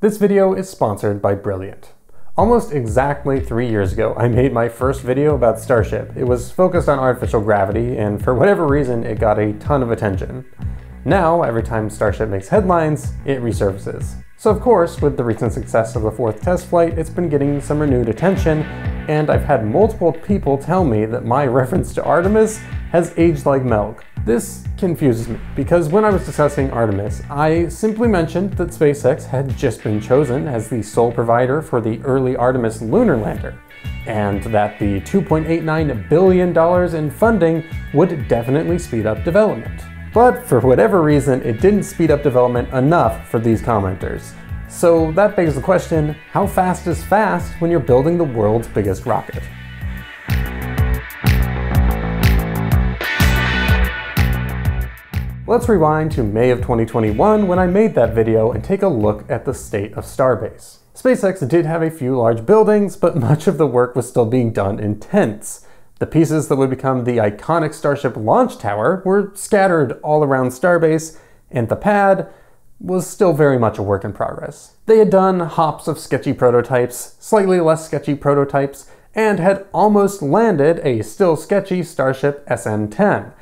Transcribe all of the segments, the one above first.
This video is sponsored by Brilliant. Almost exactly three years ago, I made my first video about Starship. It was focused on artificial gravity, and for whatever reason, it got a ton of attention. Now, every time Starship makes headlines, it resurfaces. So of course, with the recent success of the fourth test flight, it's been getting some renewed attention, and I've had multiple people tell me that my reference to Artemis has aged like milk. This confuses me, because when I was discussing Artemis, I simply mentioned that SpaceX had just been chosen as the sole provider for the early Artemis lunar lander, and that the $2.89 billion in funding would definitely speed up development. But for whatever reason, it didn't speed up development enough for these commenters. So that begs the question, how fast is fast when you're building the world's biggest rocket? Let's rewind to May of 2021 when I made that video and take a look at the state of Starbase. SpaceX did have a few large buildings, but much of the work was still being done in tents. The pieces that would become the iconic Starship launch tower were scattered all around Starbase, and the pad was still very much a work in progress. They had done hops of sketchy prototypes, slightly less sketchy prototypes, and had almost landed a still sketchy Starship SN-10,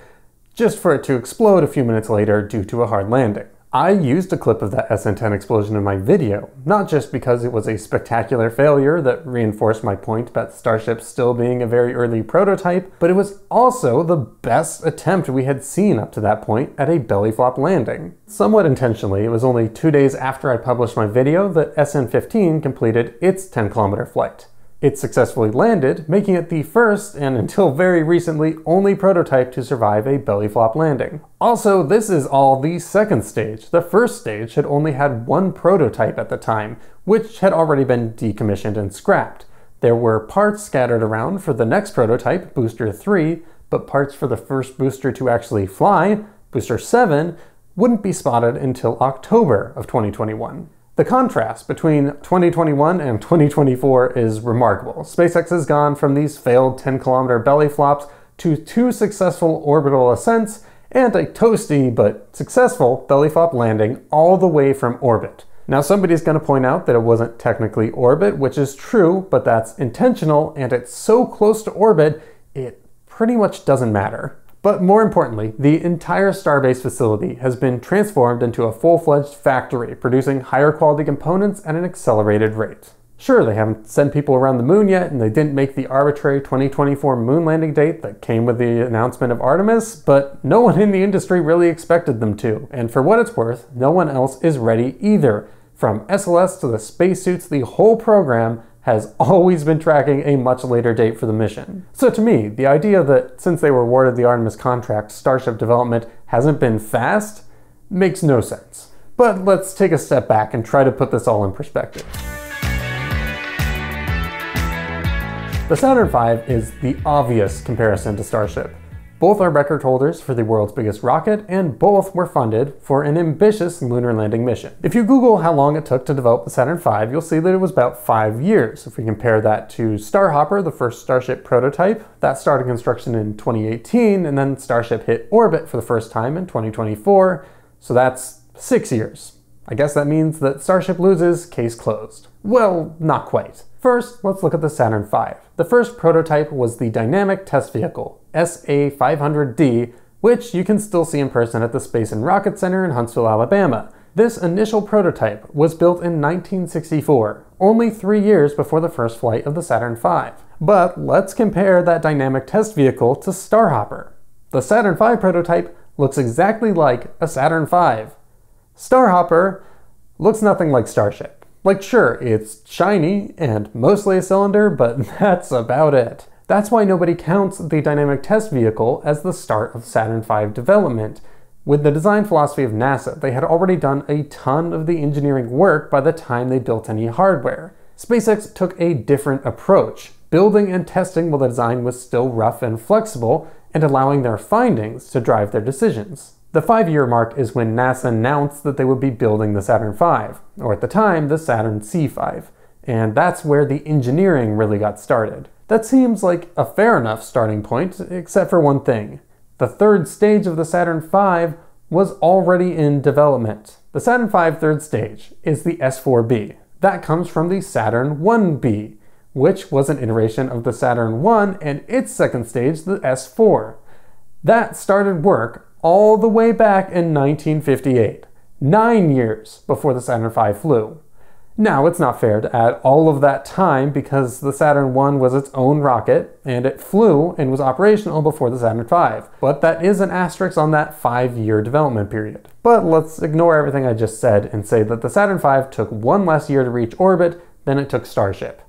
just for it to explode a few minutes later due to a hard landing. I used a clip of that SN-10 explosion in my video, not just because it was a spectacular failure that reinforced my point about Starship still being a very early prototype, but it was also the best attempt we had seen up to that point at a belly flop landing. Somewhat intentionally, it was only two days after I published my video that SN-15 completed its 10 kilometer flight. It successfully landed, making it the first, and until very recently, only prototype to survive a belly flop landing. Also, this is all the second stage. The first stage had only had one prototype at the time, which had already been decommissioned and scrapped. There were parts scattered around for the next prototype, Booster 3, but parts for the first booster to actually fly, Booster 7, wouldn't be spotted until October of 2021. The contrast between 2021 and 2024 is remarkable. SpaceX has gone from these failed 10 kilometer belly flops to two successful orbital ascents and a toasty but successful belly flop landing all the way from orbit. Now somebody's going to point out that it wasn't technically orbit, which is true, but that's intentional and it's so close to orbit, it pretty much doesn't matter. But more importantly, the entire Starbase facility has been transformed into a full-fledged factory, producing higher quality components at an accelerated rate. Sure, they haven't sent people around the moon yet, and they didn't make the arbitrary 2024 moon landing date that came with the announcement of Artemis, but no one in the industry really expected them to. And for what it's worth, no one else is ready either. From SLS to the spacesuits, the whole program has always been tracking a much later date for the mission. So to me, the idea that since they were awarded the Artemis contract, Starship development hasn't been fast makes no sense. But let's take a step back and try to put this all in perspective. The Saturn V is the obvious comparison to Starship. Both are record holders for the world's biggest rocket, and both were funded for an ambitious lunar landing mission. If you Google how long it took to develop the Saturn V, you'll see that it was about five years. If we compare that to Starhopper, the first Starship prototype, that started construction in 2018, and then Starship hit orbit for the first time in 2024, so that's six years. I guess that means that Starship loses, case closed. Well, not quite. First, let's look at the Saturn V. The first prototype was the Dynamic Test Vehicle, SA500D, which you can still see in person at the Space and Rocket Center in Huntsville, Alabama. This initial prototype was built in 1964, only three years before the first flight of the Saturn V. But let's compare that dynamic test vehicle to Starhopper. The Saturn V prototype looks exactly like a Saturn V, Starhopper looks nothing like Starship. Like sure, it's shiny and mostly a cylinder, but that's about it. That's why nobody counts the dynamic test vehicle as the start of Saturn V development. With the design philosophy of NASA, they had already done a ton of the engineering work by the time they built any hardware. SpaceX took a different approach, building and testing while the design was still rough and flexible, and allowing their findings to drive their decisions. The five-year mark is when NASA announced that they would be building the Saturn V, or at the time, the Saturn C5, and that's where the engineering really got started. That seems like a fair enough starting point, except for one thing. The third stage of the Saturn V was already in development. The Saturn V third stage is the S4B. That comes from the Saturn 1B, which was an iteration of the Saturn 1 and its second stage, the S4. That started work all the way back in 1958, nine years before the Saturn V flew. Now, it's not fair to add all of that time because the Saturn 1 was its own rocket and it flew and was operational before the Saturn V. But that is an asterisk on that five year development period. But let's ignore everything I just said and say that the Saturn V took one less year to reach orbit than it took Starship.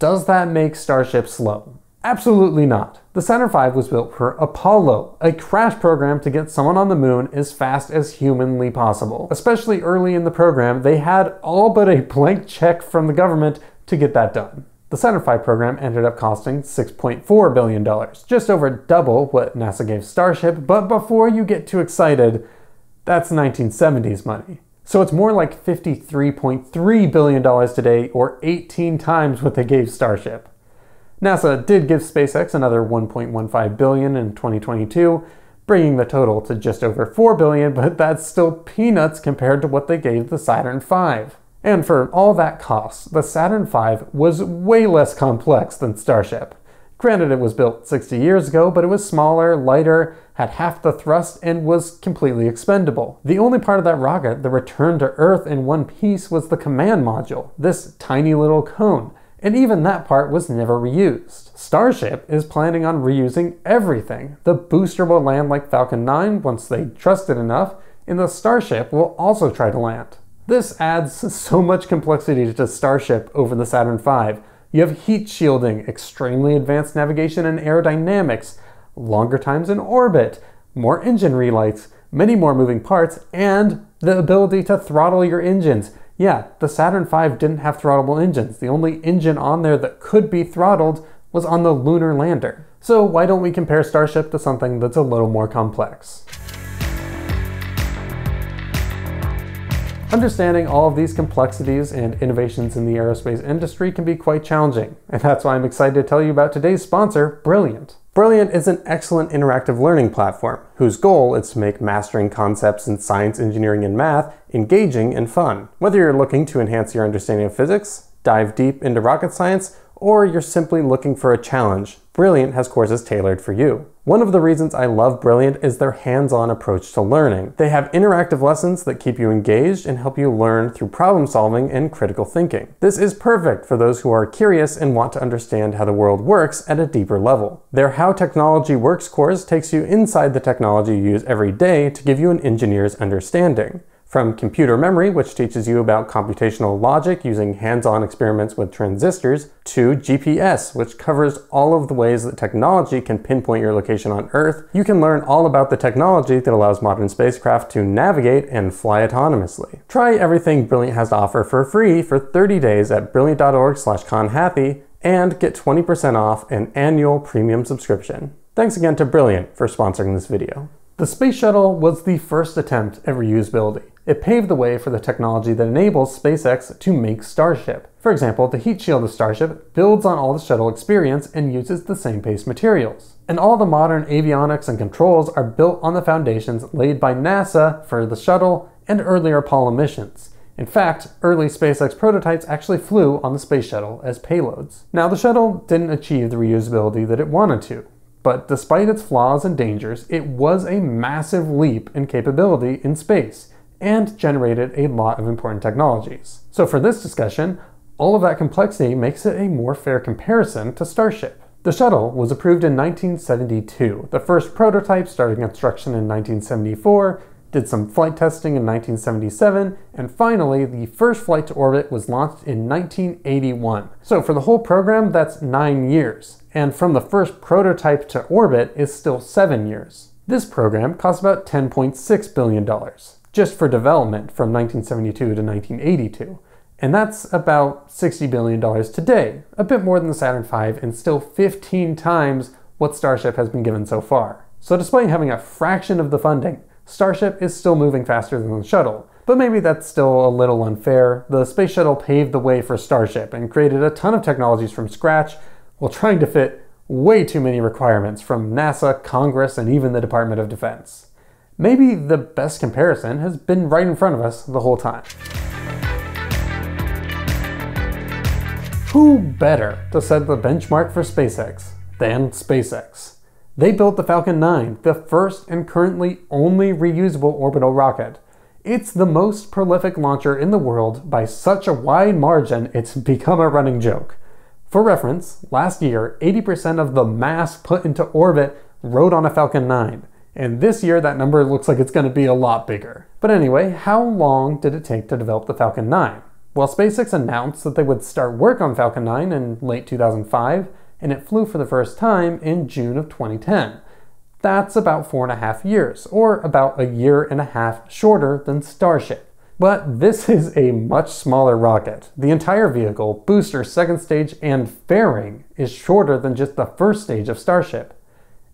Does that make Starship slow? Absolutely not. The Saturn V was built for Apollo, a crash program to get someone on the moon as fast as humanly possible. Especially early in the program, they had all but a blank check from the government to get that done. The Saturn V program ended up costing $6.4 billion, just over double what NASA gave Starship, but before you get too excited, that's 1970s money. So it's more like $53.3 billion today, or 18 times what they gave Starship. NASA did give SpaceX another 1.15 billion in 2022, bringing the total to just over 4 billion, but that's still peanuts compared to what they gave the Saturn V. And for all that cost, the Saturn V was way less complex than Starship. Granted, it was built 60 years ago, but it was smaller, lighter, had half the thrust, and was completely expendable. The only part of that rocket that returned to Earth in one piece was the command module, this tiny little cone and even that part was never reused. Starship is planning on reusing everything. The booster will land like Falcon 9 once they trust it enough, and the Starship will also try to land. This adds so much complexity to Starship over the Saturn V. You have heat shielding, extremely advanced navigation and aerodynamics, longer times in orbit, more engine relights, many more moving parts, and the ability to throttle your engines. Yeah, the Saturn V didn't have throttleable engines. The only engine on there that could be throttled was on the lunar lander. So why don't we compare Starship to something that's a little more complex? Understanding all of these complexities and innovations in the aerospace industry can be quite challenging, and that's why I'm excited to tell you about today's sponsor, Brilliant. Brilliant is an excellent interactive learning platform whose goal is to make mastering concepts in science, engineering, and math engaging and fun. Whether you're looking to enhance your understanding of physics, dive deep into rocket science, or you're simply looking for a challenge, Brilliant has courses tailored for you. One of the reasons I love Brilliant is their hands-on approach to learning. They have interactive lessons that keep you engaged and help you learn through problem solving and critical thinking. This is perfect for those who are curious and want to understand how the world works at a deeper level. Their How Technology Works course takes you inside the technology you use every day to give you an engineer's understanding. From computer memory, which teaches you about computational logic using hands-on experiments with transistors, to GPS, which covers all of the ways that technology can pinpoint your location on Earth, you can learn all about the technology that allows modern spacecraft to navigate and fly autonomously. Try everything Brilliant has to offer for free for 30 days at brilliant.org slash and get 20% off an annual premium subscription. Thanks again to Brilliant for sponsoring this video. The Space Shuttle was the first attempt at reusability. It paved the way for the technology that enables SpaceX to make Starship. For example, the heat shield of Starship builds on all the shuttle experience and uses the same base materials. And all the modern avionics and controls are built on the foundations laid by NASA for the shuttle and earlier Apollo missions. In fact, early SpaceX prototypes actually flew on the space shuttle as payloads. Now, the shuttle didn't achieve the reusability that it wanted to, but despite its flaws and dangers, it was a massive leap in capability in space and generated a lot of important technologies. So for this discussion, all of that complexity makes it a more fair comparison to Starship. The shuttle was approved in 1972. The first prototype started construction in 1974, did some flight testing in 1977, and finally, the first flight to orbit was launched in 1981. So for the whole program, that's nine years. And from the first prototype to orbit is still seven years. This program cost about $10.6 billion just for development from 1972 to 1982. And that's about $60 billion today, a bit more than the Saturn V, and still 15 times what Starship has been given so far. So despite having a fraction of the funding, Starship is still moving faster than the shuttle. But maybe that's still a little unfair. The Space Shuttle paved the way for Starship and created a ton of technologies from scratch while trying to fit way too many requirements from NASA, Congress, and even the Department of Defense. Maybe the best comparison has been right in front of us the whole time. Who better to set the benchmark for SpaceX than SpaceX? They built the Falcon 9, the first and currently only reusable orbital rocket. It's the most prolific launcher in the world by such a wide margin it's become a running joke. For reference, last year, 80% of the mass put into orbit rode on a Falcon 9, and this year that number looks like it's going to be a lot bigger. But anyway, how long did it take to develop the Falcon 9? Well, SpaceX announced that they would start work on Falcon 9 in late 2005, and it flew for the first time in June of 2010. That's about four and a half years, or about a year and a half shorter than Starship. But this is a much smaller rocket. The entire vehicle, booster, second stage, and fairing is shorter than just the first stage of Starship.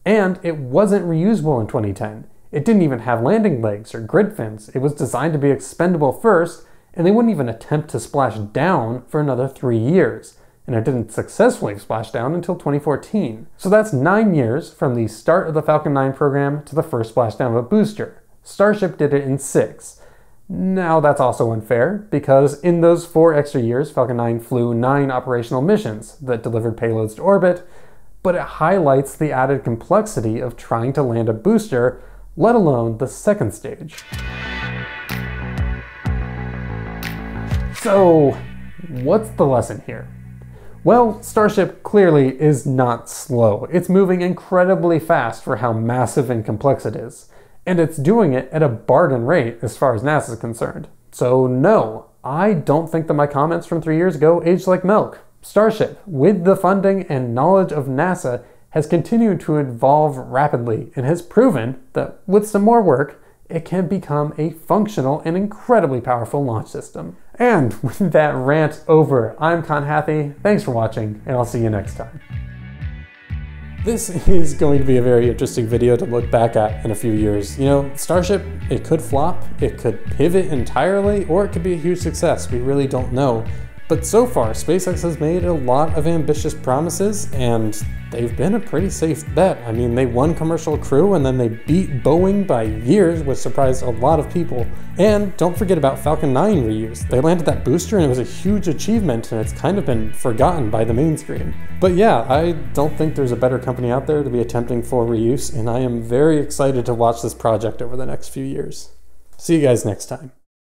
And it wasn't reusable in 2010. It didn't even have landing legs or grid fins. It was designed to be expendable first and they wouldn't even attempt to splash down for another three years. And it didn't successfully splash down until 2014. So that's nine years from the start of the Falcon 9 program to the first splashdown of a booster. Starship did it in six. Now that's also unfair, because in those four extra years, Falcon 9 flew nine operational missions that delivered payloads to orbit, but it highlights the added complexity of trying to land a booster, let alone the second stage. So, what's the lesson here? Well, Starship clearly is not slow. It's moving incredibly fast for how massive and complex it is. And it's doing it at a bargain rate as far as NASA is concerned. So no, I don't think that my comments from three years ago aged like milk. Starship, with the funding and knowledge of NASA, has continued to evolve rapidly and has proven that with some more work, it can become a functional and incredibly powerful launch system. And with that rant over, I'm Con Hathy, thanks for watching, and I'll see you next time. This is going to be a very interesting video to look back at in a few years. You know, Starship, it could flop, it could pivot entirely, or it could be a huge success. We really don't know. But so far, SpaceX has made a lot of ambitious promises, and they've been a pretty safe bet. I mean, they won Commercial Crew, and then they beat Boeing by years, which surprised a lot of people. And don't forget about Falcon 9 reuse. They landed that booster, and it was a huge achievement, and it's kind of been forgotten by the mainstream. But yeah, I don't think there's a better company out there to be attempting full reuse, and I am very excited to watch this project over the next few years. See you guys next time.